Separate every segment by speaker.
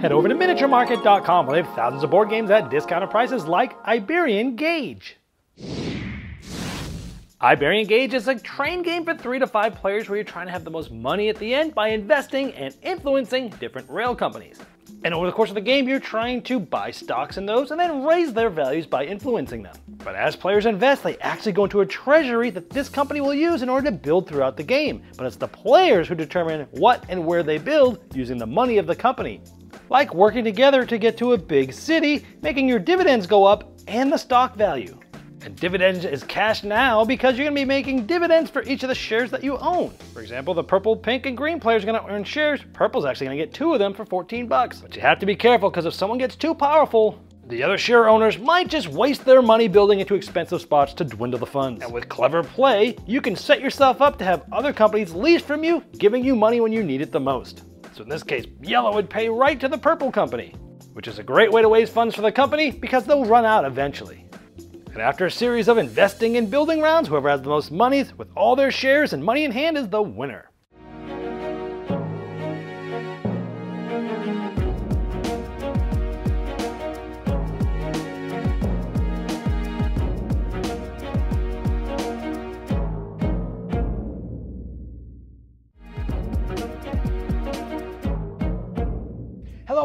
Speaker 1: Head over to miniaturemarket.com where they have thousands of board games at discounted prices like Iberian Gauge. Iberian Gauge is a train game for three to five players where you're trying to have the most money at the end by investing and influencing different rail companies. And over the course of the game, you're trying to buy stocks in those and then raise their values by influencing them. But as players invest, they actually go into a treasury that this company will use in order to build throughout the game. But it's the players who determine what and where they build using the money of the company. Like working together to get to a big city, making your dividends go up and the stock value. And dividends is cash now because you're to be making dividends for each of the shares that you own. For example, the purple, pink, and green players are to earn shares. Purple's actually to get two of them for 14 bucks. But you have to be careful because if someone gets too powerful, the other share owners might just waste their money building into expensive spots to dwindle the funds. And with clever play, you can set yourself up to have other companies lease from you, giving you money when you need it the most. So in this case, yellow would pay right to the purple company, which is a great way to raise funds for the company because they'll run out eventually. And after a series of investing and building rounds, whoever has the most money with all their shares and money in hand is the winner.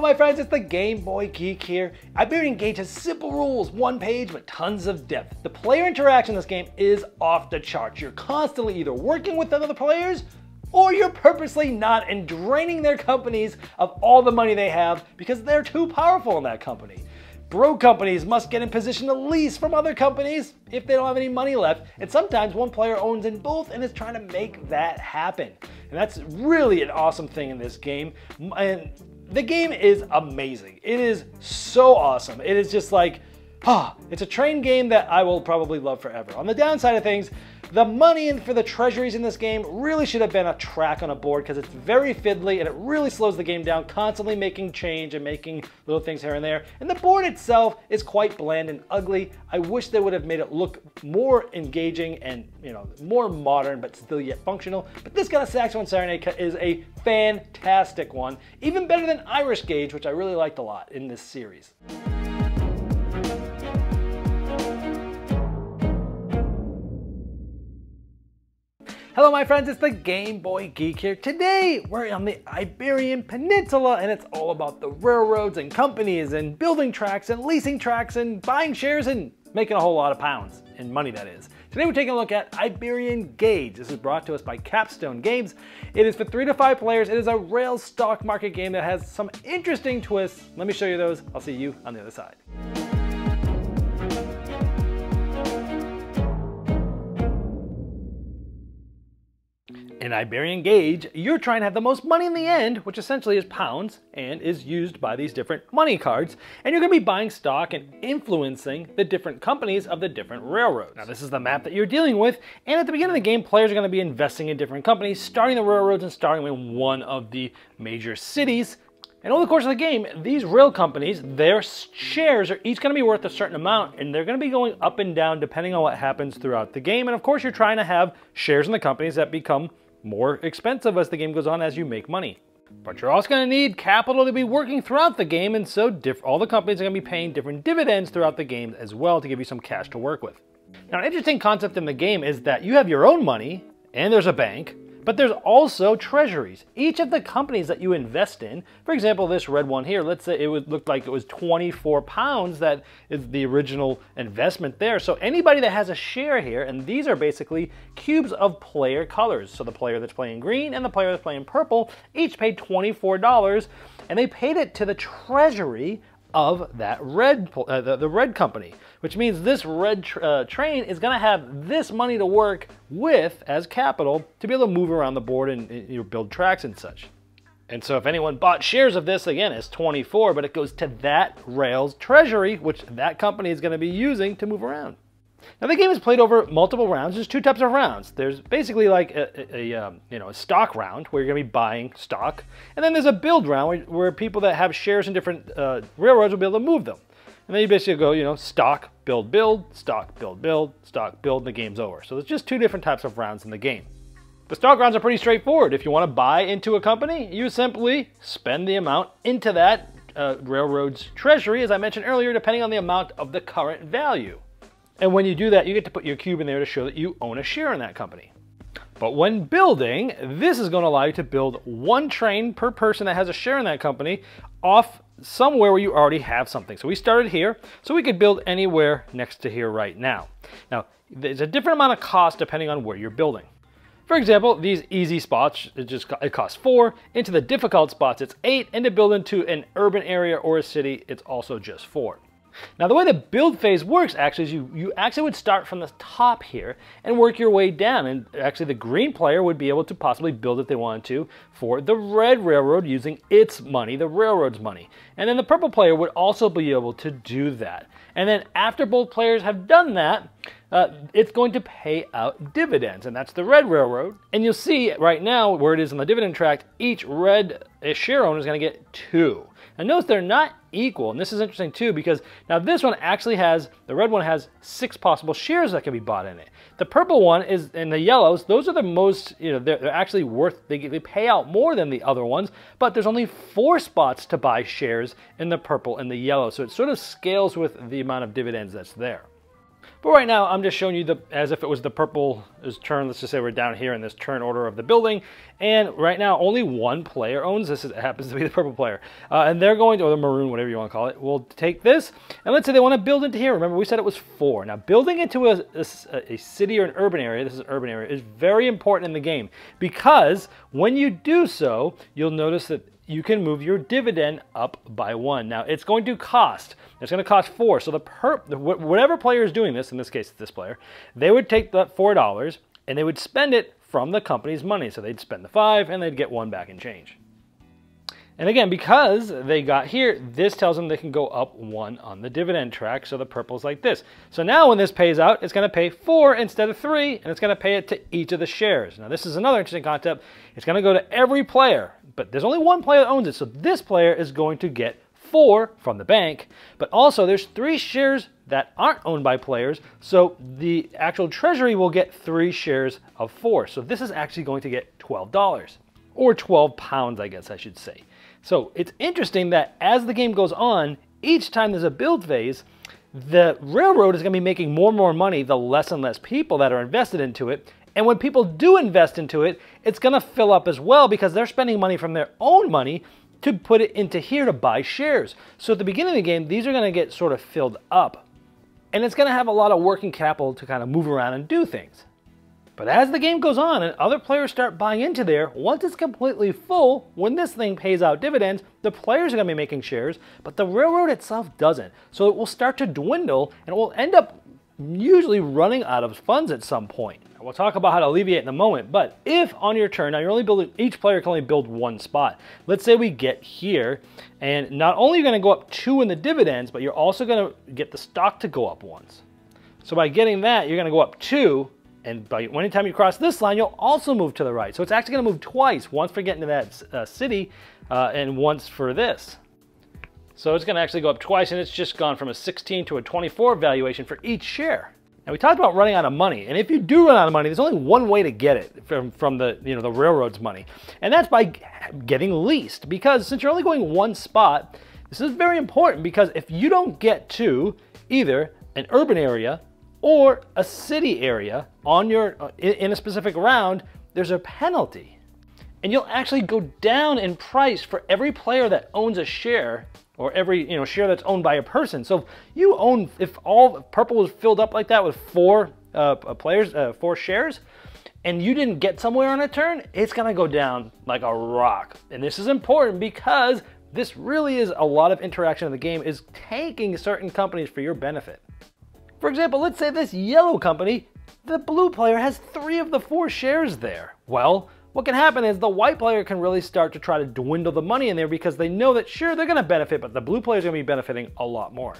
Speaker 1: My friends, it's the Game Boy Geek here. Iberian Gauge has simple rules, one page but tons of depth. The player interaction in this game is off the charts. You're constantly either working with other players or you're purposely not and draining their companies of all the money they have because they're too powerful in that company. Broke companies must get in position to lease from other companies if they don't have any money left, and sometimes one player owns in both and is trying to make that happen. And that's really an awesome thing in this game. And the game is amazing. It is so awesome. It is just like, ah, it's a train game that I will probably love forever. On the downside of things, the money for the treasuries in this game really should have been a track on a board because it's very fiddly and it really slows the game down, constantly making change and making little things here and there. And the board itself is quite bland and ugly. I wish they would have made it look more engaging and you know more modern but still yet functional. But this kind of Saxophone Serenade is a fantastic one, even better than Irish Gauge, which I really liked a lot in this series. Hello my friends, it's the Game Boy Geek here. Today we're on the Iberian Peninsula and it's all about the railroads and companies and building tracks and leasing tracks and buying shares and making a whole lot of pounds, and money that is. Today we're taking a look at Iberian Gauge. This is brought to us by Capstone Games. It is for three to five players. It is a rail stock market game that has some interesting twists. Let me show you those. I'll see you on the other side. In Iberian Gauge, you're trying to have the most money in the end, which essentially is pounds, and is used by these different money cards, and you're going to be buying stock and influencing the different companies of the different railroads. Now this is the map that you're dealing with, and at the beginning of the game, players are going to be investing in different companies, starting the railroads and starting in one of the major cities, and over the course of the game, these rail companies, their shares are each going to be worth a certain amount, and they're going to be going up and down depending on what happens throughout the game. And of course, you're trying to have shares in the companies that become more expensive as the game goes on as you make money. But you're also going to need capital to be working throughout the game, and so all the companies are going to be paying different dividends throughout the game as well to give you some cash to work with. Now, an interesting concept in the game is that you have your own money, and there's a bank, but there's also treasuries. Each of the companies that you invest in, for example, this red one here, let's say it would look like it was 24 pounds that is the original investment there. So anybody that has a share here, and these are basically cubes of player colors. So the player that's playing green and the player that's playing purple each paid $24 and they paid it to the treasury of that red, uh, the, the, red company, which means this red tr uh, train is going to have this money to work with as capital to be able to move around the board and, and you know, build tracks and such. And so if anyone bought shares of this, again, it's 24, but it goes to that rail's treasury, which that company is going to be using to move around. Now the game is played over multiple rounds. There's two types of rounds. There's basically like a, a, a um, you know a stock round where you're going to be buying stock, and then there's a build round where, where people that have shares in different uh, railroads will be able to move them. And then you basically go, you know, stock, build, build, stock, build, build, stock, build, and the game's over. So there's just two different types of rounds in the game. The stock rounds are pretty straightforward. If you want to buy into a company, you simply spend the amount into that uh, railroad's treasury, as I mentioned earlier, depending on the amount of the current value. And when you do that, you get to put your cube in there to show that you own a share in that company. But when building, this is going to allow you to build one train per person that has a share in that company off somewhere where you already have something. So we started here, so we could build anywhere next to here right now. Now, there's a different amount of cost depending on where you're building. For example, these easy spots, it just it costs four. Into the difficult spots, it's eight. And to build into an urban area or a city, it's also just four. Now the way the build phase works actually is you, you actually would start from the top here and work your way down and actually the green player would be able to possibly build if they wanted to for the red railroad using its money, the railroad's money. And then the purple player would also be able to do that. And then after both players have done that, uh, it's going to pay out dividends, and that's the red railroad. And you'll see right now where it is on the dividend track, each red share owner is going to get two. And notice they're not equal, and this is interesting too because now this one actually has, the red one has six possible shares that can be bought in it. The purple one is, and the yellows, those are the most, you know, they're, they're actually worth, they, they pay out more than the other ones, but there's only four spots to buy shares in the purple and the yellow. So it sort of scales with the amount of dividends that's there. But right now, I'm just showing you the as if it was the purple is turn. Let's just say we're down here in this turn order of the building. And right now, only one player owns this. It happens to be the purple player. Uh, and they're going to, or the maroon, whatever you want to call it, will take this. And let's say they want to build into here. Remember, we said it was four. Now, building into a, a, a city or an urban area, this is an urban area, is very important in the game. Because when you do so, you'll notice that you can move your dividend up by one. Now it's going to cost, it's going to cost four. So the per, whatever player is doing this, in this case this player, they would take that $4 and they would spend it from the company's money. So they'd spend the five and they'd get one back in change. And again, because they got here, this tells them they can go up one on the dividend track. So the purple's like this. So now when this pays out, it's going to pay four instead of three, and it's going to pay it to each of the shares. Now this is another interesting concept. It's going to go to every player, but there's only one player that owns it. So this player is going to get four from the bank, but also there's three shares that aren't owned by players. So the actual treasury will get three shares of four. So this is actually going to get $12 or 12 pounds, I guess I should say. So it's interesting that as the game goes on, each time there's a build phase, the railroad is going to be making more and more money the less and less people that are invested into it. And when people do invest into it, it's going to fill up as well because they're spending money from their own money to put it into here to buy shares. So at the beginning of the game, these are going to get sort of filled up. And it's going to have a lot of working capital to kind of move around and do things. But as the game goes on and other players start buying into there, once it's completely full, when this thing pays out dividends, the players are going to be making shares, but the railroad itself doesn't. So it will start to dwindle and it will end up usually running out of funds at some point. We'll talk about how to alleviate in a moment, but if on your turn, now you're only building, each player can only build one spot. Let's say we get here, and not only are you gonna go up two in the dividends, but you're also gonna get the stock to go up once. So by getting that, you're gonna go up two, and by anytime you cross this line, you'll also move to the right. So it's actually gonna move twice, once for getting to that uh, city uh, and once for this. So it's gonna actually go up twice and it's just gone from a 16 to a 24 valuation for each share. Now we talked about running out of money, and if you do run out of money, there's only one way to get it from, from the you know the railroad's money, and that's by getting leased. Because since you're only going one spot, this is very important because if you don't get to either an urban area or a city area on your uh, in a specific round, there's a penalty. And you'll actually go down in price for every player that owns a share or every you know share that's owned by a person. So if you own, if all purple was filled up like that with four uh, players, uh, four shares, and you didn't get somewhere on a turn, it's gonna go down like a rock. And this is important because this really is a lot of interaction in the game is taking certain companies for your benefit. For example, let's say this yellow company, the blue player has three of the four shares there. Well, what can happen is the white player can really start to try to dwindle the money in there because they know that sure, they're gonna benefit, but the blue player is gonna be benefiting a lot more.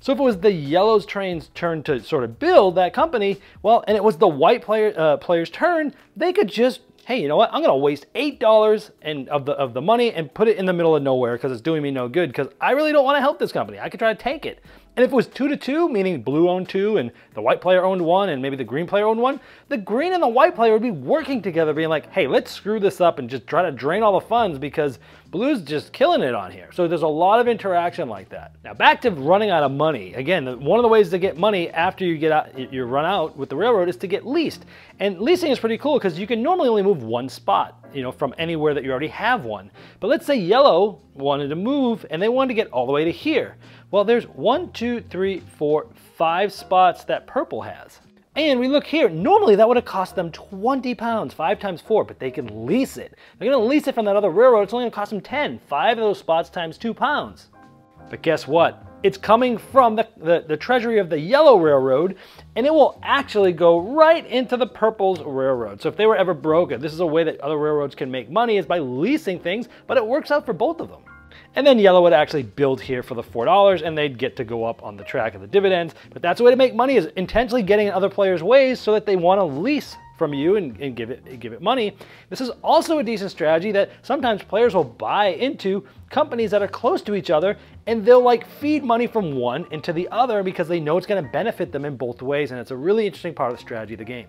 Speaker 1: So if it was the yellow's train's turn to sort of build that company, well, and it was the white player uh, player's turn, they could just hey, you know what? I'm gonna waste eight dollars and of the of the money and put it in the middle of nowhere because it's doing me no good. Because I really don't want to help this company. I could try to take it, And if it was two to two, meaning blue owned two and the white player owned one and maybe the green player owned one, the green and the white player would be working together being like, hey, let's screw this up and just try to drain all the funds because blue's just killing it on here. So there's a lot of interaction like that. Now back to running out of money. Again, one of the ways to get money after you get out, you run out with the railroad is to get leased. And leasing is pretty cool because you can normally only move one spot, you know, from anywhere that you already have one. But let's say yellow wanted to move and they wanted to get all the way to here. Well, there's one, two, three, four, five spots that purple has. And we look here, normally that would have cost them 20 pounds, five times four, but they can lease it. They're gonna lease it from that other railroad, it's only gonna cost them 10, five of those spots times two pounds. But guess what? It's coming from the, the, the, treasury of the yellow railroad, and it will actually go right into the purple's railroad. So if they were ever broken, this is a way that other railroads can make money is by leasing things, but it works out for both of them. And then yellow would actually build here for the $4 and they'd get to go up on the track of the dividends. But that's the way to make money is intentionally getting in other players' ways so that they want to lease from you and, and, give it give it money. This is also a decent strategy that sometimes players will buy into companies that are close to each other and they'll like feed money from one into the other because they know it's going to benefit them in both ways and it's a really interesting part of the strategy of the game.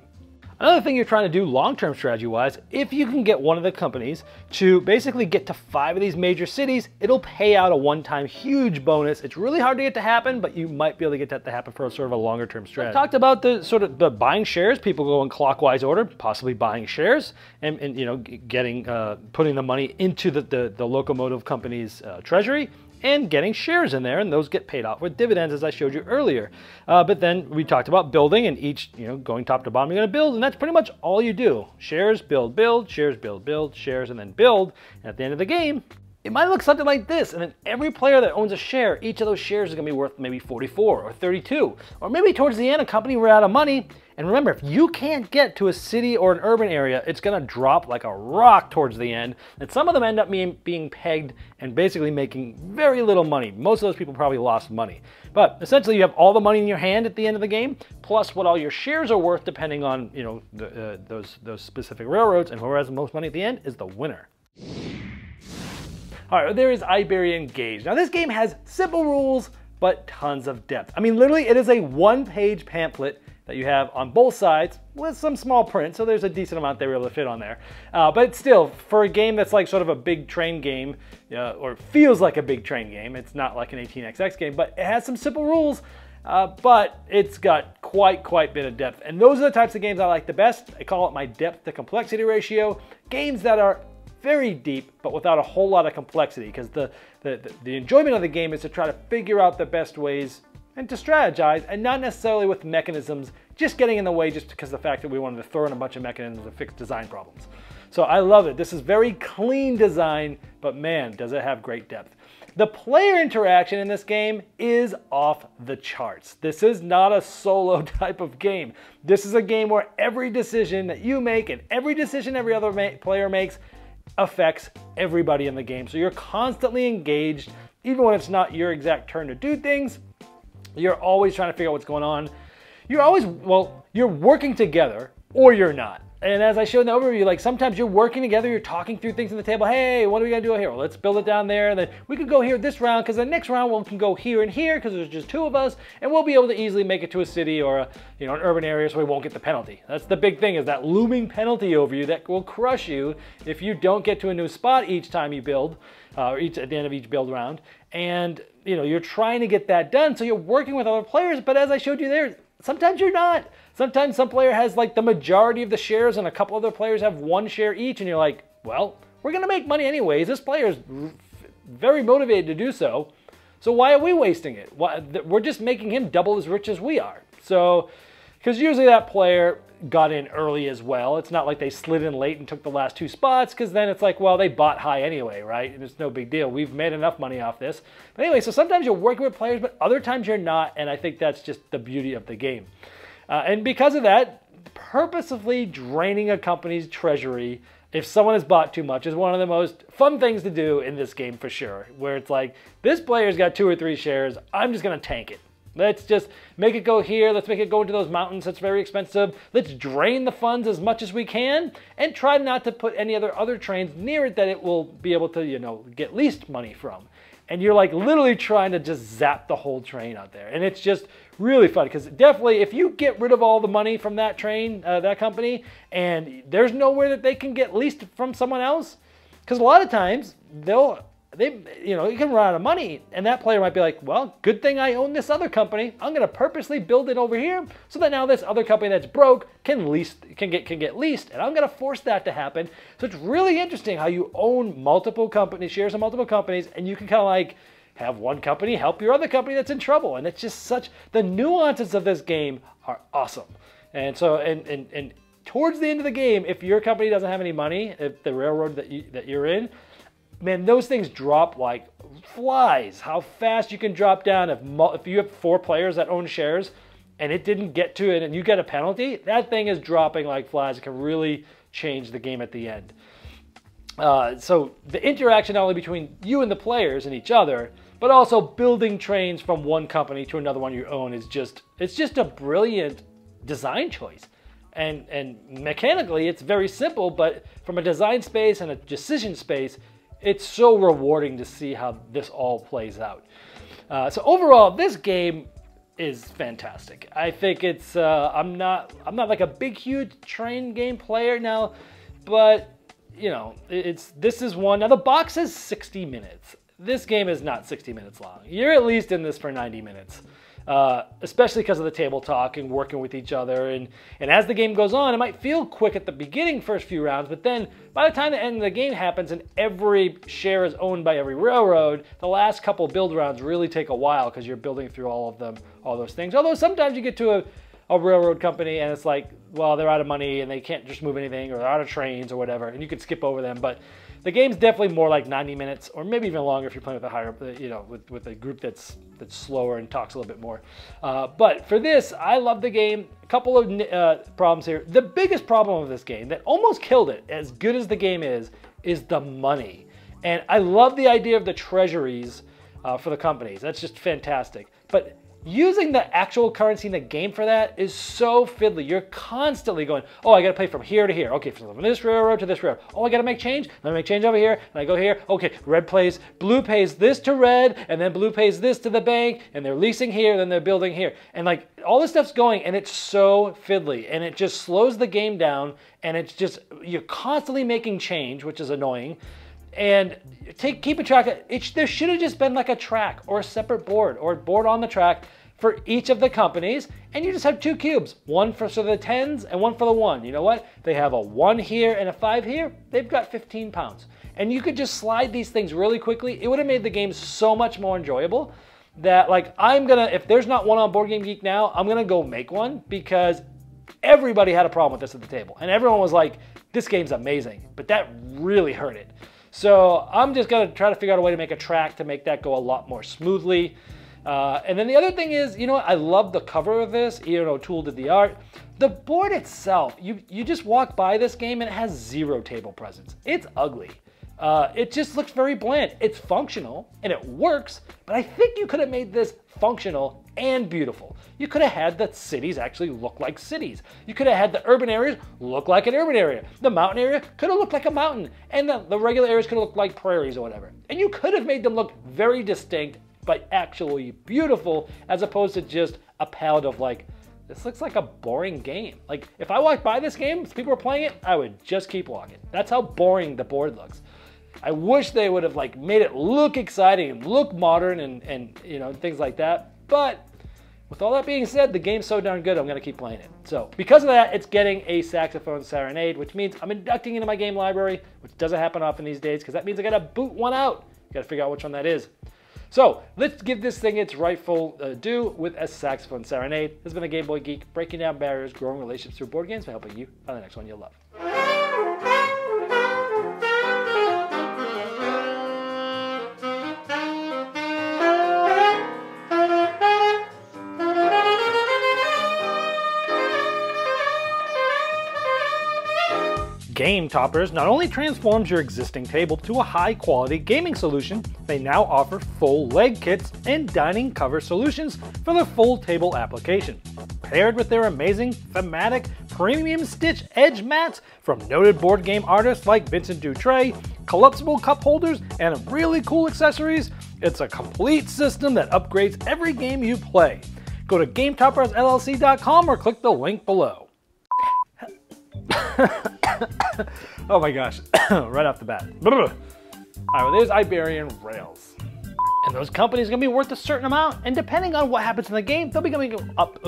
Speaker 1: Another thing you're trying to do long-term strategy-wise, if you can get one of the companies to basically get to five of these major cities, it'll pay out a one-time huge bonus. It's really hard to get to happen, but you might be able to get that to happen for a sort of a longer-term strategy. I talked about the sort of the buying shares. People go in clockwise order, possibly buying shares and, and you know getting uh, putting the money into the the, the locomotive company's uh, treasury and getting shares in there, and those get paid off with dividends, as I showed you earlier. Uh, but then we talked about building, and each, you know, going top to bottom, you're going to build, and that's pretty much all you do. Shares, build, build, shares, build, build, shares, and then build. And at the end of the game, it might look something like this, and then every player that owns a share, each of those shares is gonna be worth maybe 44 or 32. Or maybe towards the end, a company ran out of money, and remember, if you can't get to a city or an urban area, it's gonna drop like a rock towards the end, and some of them end up being, being pegged and basically making very little money. Most of those people probably lost money. But essentially, you have all the money in your hand at the end of the game, plus what all your shares are worth, depending on you know the, uh, those, those specific railroads, and whoever has the most money at the end is the winner. All right, there is Iberian Gauge. Now this game has simple rules, but tons of depth. I mean, literally it is a one page pamphlet that you have on both sides with some small print, so there's a decent amount they were able to fit on there. Uh, but still, for a game that's like sort of a big train game, uh, or feels like a big train game, it's not like an 18xx game, but it has some simple rules, uh, but it's got quite, quite bit of depth. And those are the types of games I like the best. I call it my depth to complexity ratio. Games that are very deep, but without a whole lot of complexity, because the, the, the enjoyment of the game is to try to figure out the best ways and to strategize, and not necessarily with mechanisms just getting in the way just because of the fact that we wanted to throw in a bunch of mechanisms to fix design problems. So I love it. This is very clean design, but man, does it have great depth. The player interaction in this game is off the charts. This is not a solo type of game. This is a game where every decision that you make and every decision every other player makes affects everybody in the game. So you're constantly engaged, even when it's not your exact turn to do things. You're always trying to figure out what's going on. You're always, well, you're working together or you're not. And as I showed in the overview, like sometimes you're working together, you're talking through things on the table. Hey, what are we gonna do here? Well, let's build it down there. And then we could go here this round because the next round we can go here and here because there's just two of us and we'll be able to easily make it to a city or a, you know, an urban area so we won't get the penalty. That's the big thing is that looming penalty over you that will crush you if you don't get to a new spot each time you build uh, or each at the end of each build round. And you know, you're trying to get that done. So you're working with other players, but as I showed you there, sometimes you're not. Sometimes some player has like the majority of the shares and a couple other players have one share each and you're like, well, we're to make money anyways. This player is very motivated to do so. So why are we wasting it? We're just making him double as rich as we are. So, because usually that player got in early as well. It's not like they slid in late and took the last two spots because then it's like, well, they bought high anyway, right? And it's no big deal. We've made enough money off this. But anyway, so sometimes you're working with players, but other times you're not. And I think that's just the beauty of the game. Uh, and because of that, purposefully draining a company's treasury if someone has bought too much is one of the most fun things to do in this game for sure. Where it's like, this player's got two or three shares, I'm just gonna tank it. Let's just make it go here. Let's make it go into those mountains. That's very expensive. Let's drain the funds as much as we can and try not to put any other other trains near it that it will be able to, you know, get least money from. and you're like literally trying to just zap the whole train out there. And it's just really fun because definitely if you get rid of all the money from that train, uh, that company, and there's nowhere that they can get leased from someone else, because a lot of times they'll they you know you can run out of money and that player might be like well good thing i own this other company. I'm going to purposely build it over here so that now this other company that's broke can lease can get can get leased and i'm going to force that to happen. So it's really interesting how you own multiple companies shares of multiple companies and you can kind of like have one company help your other company that's in trouble and it's just such the nuances of this game are awesome and so and and, and towards the end of the game if your company doesn't have any money if the railroad that you that you're in man, those things drop like flies. How fast you can drop down if, if you have four players that own shares and it didn't get to it and you get a penalty, that thing is dropping like flies. It can really change the game at the end. Uh, so the interaction not only between you and the players and each other, but also building trains from one company to another one you own is just it's just a brilliant design choice. And and mechanically it's very simple, but from a design space and a decision space, it's so rewarding to see how this all plays out. Uh, so overall, this game is fantastic. I think it's uh, I'm not I'm not like a big huge train game player now, but you know it's this is one. Now the box is 60 minutes. This game is not 60 minutes long. You're at least in this for 90 minutes uh, especially because of the table talk and working with each other. And, and as the game goes on, it might feel quick at the beginning, first few rounds, but then by the time the end of the game happens and every share is owned by every railroad, the last couple build rounds really take a while because you're building through all of them, all those things. Although sometimes you get to a, a railroad company and it's like, well, they're out of money and they can't just move anything or they're out of trains or whatever, and you can skip over them. But the game's definitely more like 90 minutes or maybe even longer if you're playing with a higher, you know, with, with a group that's that's slower and talks a little bit more. Uh, but for this, I love the game. A couple of uh, problems here. The biggest problem of this game that almost killed it, as good as the game is, is the money. And I love the idea of the treasuries uh, for the companies. That's just fantastic. But Using the actual currency in the game for that is so fiddly. You're constantly going, oh, I gotta pay from here to here. Okay, from this railroad to this railroad. Oh, I gotta make change. Let me make change over here. And I go here. Okay, red plays, blue pays this to red, and then blue pays this to the bank, and they're leasing here, then they're building here. And like all this stuff's going, and it's so fiddly, and it just slows the game down, and it's just, you're constantly making change, which is annoying and take keep a track. Of, it, there should have just been like a track or a separate board or a board on the track for each of the companies, and you just have two cubes, one for so the tens and one for the one. You know what? They have a one here and a five here. They've got 15 pounds, and you could just slide these things really quickly. It would have made the game so much more enjoyable. That like I'm gonna if there's not one on Board Game Geek now, I'm gonna go make one because everybody had a problem with this at the table, and everyone was like, "This game's amazing," but that really hurt it. So I'm just gonna try to figure out a way to make a track to make that go a lot more smoothly. Uh, and then the other thing is, you know? I love the cover of this. Ian O'Toole did the art. The board itself, you, you just walk by this game and it has zero table presence. It's ugly. Uh, it just looks very bland. It's functional and it works, but I think you could have made this functional and beautiful. You could have had the cities actually look like cities. You could have had the urban areas look like an urban area. The mountain area could have looked like a mountain, and the, the regular areas could have looked like prairies or whatever. And you could have made them look very distinct, but actually beautiful, as opposed to just a palette of like, this looks like a boring game. Like, if I walked by this game, if people were playing it, I would just keep walking. That's how boring the board looks. I wish they would have like made it look exciting and look modern and, and you know things like that. But with all that being said, the game's so darn good, I'm to keep playing it. So because of that, it's getting a saxophone serenade, which means I'm inducting into my game library, which doesn't happen often these days because that means I got to boot one out. Got to figure out which one that is. So let's give this thing its rightful uh, due with a saxophone serenade. This has been a Game Boy Geek, breaking down barriers, growing relationships through board games, by helping you find the next one you'll love. Game Toppers not only transforms your existing table to a high quality gaming solution, they now offer full leg kits and dining cover solutions for the full table application. Paired with their amazing thematic premium stitch edge mats from noted board game artists like Vincent Dutrait, collapsible cup holders, and really cool accessories, It's a complete system that upgrades every game you play. Go to GameToppersLLC.com or click the link below. oh my gosh, right off the bat. All right, well, there's Iberian Rails. And those companies are gonna be worth a certain amount, and depending on what happens in the game, they'll be going up.